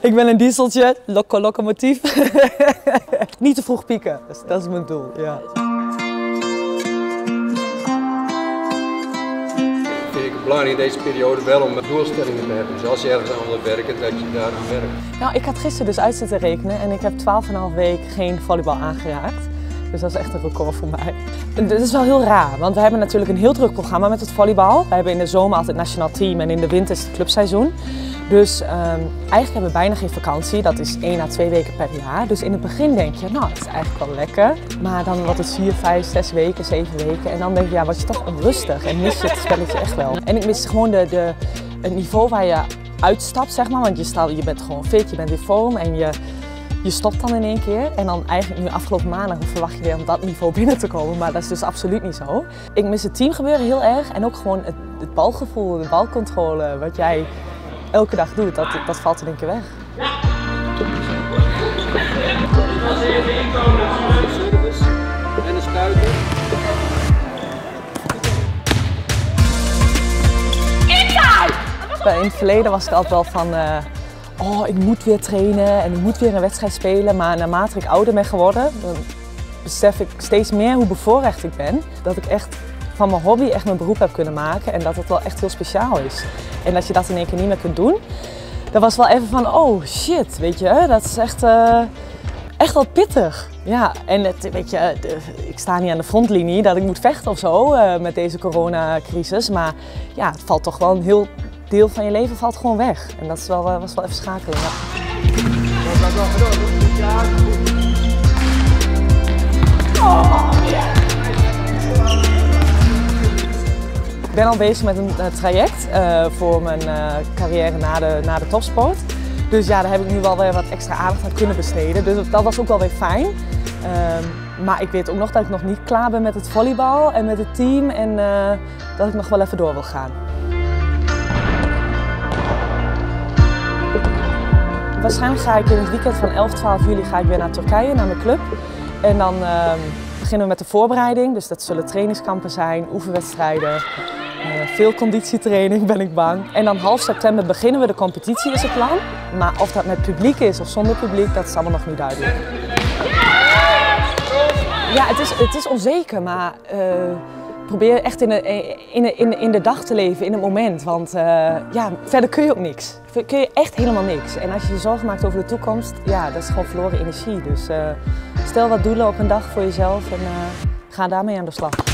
Ik ben een dieseltje, loco locomotief. Niet te vroeg pieken, dus dat is mijn doel. Ja. vind ik het belangrijk in deze periode wel om doelstellingen te hebben. Dus als je ergens aan wilt werken, dat je daar aan werkt. Nou, ik had gisteren dus uit zitten rekenen en ik heb 12,5 week geen volleybal aangeraakt. Dus dat is echt een record voor mij. Dit is wel heel raar, want we hebben natuurlijk een heel druk programma met het volleybal. We hebben in de zomer altijd het nationaal team en in de winter is het clubseizoen. Dus um, eigenlijk hebben we bijna geen vakantie. Dat is één à twee weken per jaar. Dus in het begin denk je, nou, het is eigenlijk wel lekker. Maar dan wordt het vier, vijf, zes weken, zeven weken. En dan denk je, ja, word je toch onrustig en mis je het spelletje echt wel. En ik mis gewoon de, de, het niveau waar je uitstapt, zeg maar. Want je, staat, je bent gewoon fit, je bent in vorm en je, je stopt dan in één keer. En dan eigenlijk nu afgelopen maandag verwacht je weer om dat niveau binnen te komen. Maar dat is dus absoluut niet zo. Ik mis het teamgebeuren heel erg. En ook gewoon het, het balgevoel, de balcontrole. Wat jij elke dag doet, dat, dat valt in één keer weg. En de spuiten. In het verleden was ik altijd wel van, uh, oh ik moet weer trainen en ik moet weer een wedstrijd spelen. Maar naarmate ik ouder ben geworden, dan besef ik steeds meer hoe bevoorrecht ik ben. Dat ik echt van mijn hobby echt mijn beroep heb kunnen maken en dat het wel echt heel speciaal is. En dat je dat in één keer niet meer kunt doen. Dat was wel even van, oh shit, weet je, dat is echt, uh, echt wel pittig. Ja, en het, weet je, ik sta niet aan de frontlinie dat ik moet vechten of zo uh, met deze coronacrisis. Maar ja, het valt toch wel een heel deel van je leven valt gewoon weg. En dat is wel, uh, was wel even schakelen. Ik ben al bezig met een uh, traject uh, voor mijn carrière na de, na de topsport. Dus ja, daar heb ik nu wel weer wat extra aandacht aan kunnen besteden. Dus dat was ook wel weer fijn. Ehm, maar ik weet ook nog dat ik nog niet klaar ben met het volleybal en met het team. En dat ik nog wel even door wil gaan. Waarschijnlijk ga ik in het weekend van 11, 12 juli ga ik weer naar Turkije, naar mijn club. En dan uh, beginnen we met de voorbereiding. Dus dat zullen trainingskampen zijn, oefenwedstrijden, uh, veel conditietraining ben ik bang. En dan half september beginnen we de competitie is het plan. Maar of dat met publiek is of zonder publiek, dat is allemaal nog niet duidelijk. Ja, het is, het is onzeker, maar uh, probeer echt in de, in, in, in de dag te leven, in het moment. Want uh, ja, verder kun je ook niks. Kun je echt helemaal niks. En als je je zorgen maakt over de toekomst, ja, dat is gewoon verloren energie. Dus uh, stel wat doelen op een dag voor jezelf en ga daarmee aan de slag.